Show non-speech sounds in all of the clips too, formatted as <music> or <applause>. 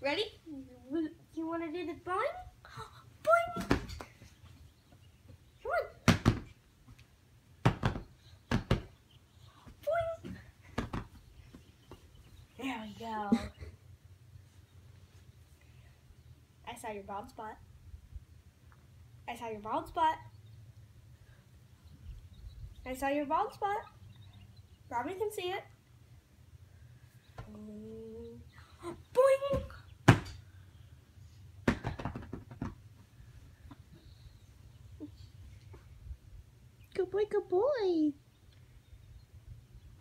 Ready? You want to do the boing? <gasps> Boing! Come on. Boing! There we go. I saw your bald spot. I saw your bald spot. I saw your bald spot. Robbie can see it. Boing! Boy, good boy.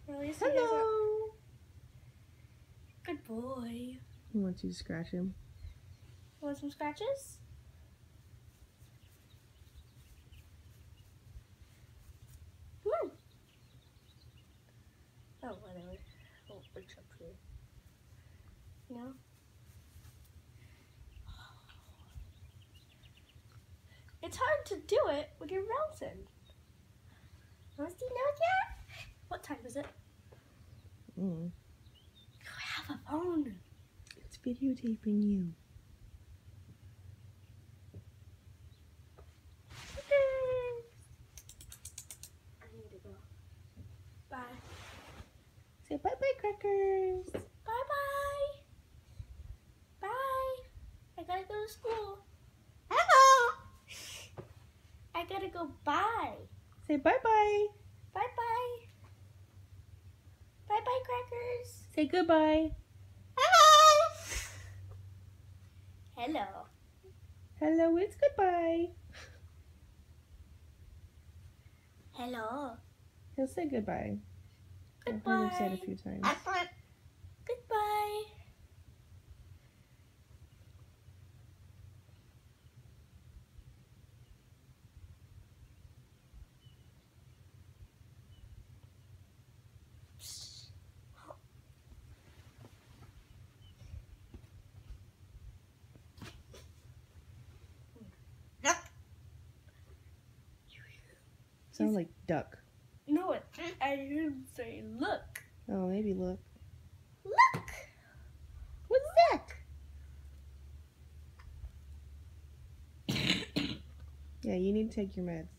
Hello. Good boy. He wants you to scratch him. Want some scratches? Come on. Oh, whatever. Oh, it's up here. No? It's hard to do it when you're bouncing. Rusty knows yet? What time is it? Mm. I have a phone. It's videotaping you. I need to go. Bye. Say bye bye, crackers. Bye bye. Bye. I gotta go to school. Hello. I gotta go bye. Say bye-bye. bye bye. Bye bye. Bye bye, crackers. Say goodbye. Hello. Hello. Hello, it's goodbye. Hello. He'll say goodbye. I've heard him say it a few times. Goodbye. Sound like duck. No, it, I didn't say look. Oh, maybe look. Look. What's that? <coughs> Yeah, you need to take your meds.